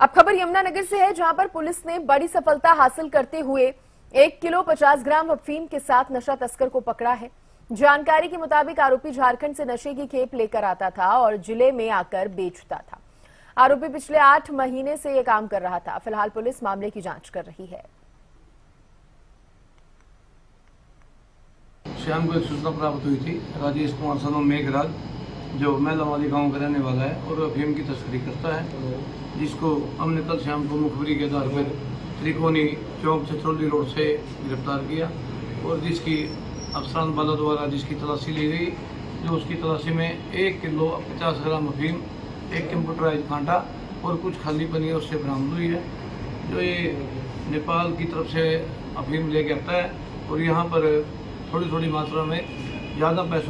अब खबर यमुनानगर से है, जहाँ पर पुलिस ने बड़ी सफलता हासिल करते हुए एक किलो पचास ग्राम अफीम के साथ नशा तस्कर को पकड़ा है। जानकारी के मुताबिक आरोपी झारखंड से नशे की खेप लेकर आता था और ज़िले में आकर बेचता था। आरोपी पिछले आठ महीने से ये काम कर रहा था। फ़िलहाल पुलिस मामले की जाँच कर रही है। शाम को एक सूचना प्राप्त हुई थी। राजेश कुमार सनो मेघराज। जो मैलावाली गाँव का रहने वाला है और अफीम की तस्करी करता है, जिसको हमने कल शाम को मुखबरी के आधार पर त्रिकोणी चौक छछरौली रोड से गिरफ़्तार किया और जिसकी अफसरान बलों द्वारा जिसकी तलाशी ली गई, जो उसकी तलाशी में एक किलो पचास ग्राम अफीम एक कंप्यूटराइज कांटा और कुछ खाली पनी उससे बरामद हुई है। जो ये नेपाल की तरफ़ से अफीम लेके आता है और यहाँ पर थोड़ी थोड़ी मात्रा में ज़्यादा पैसों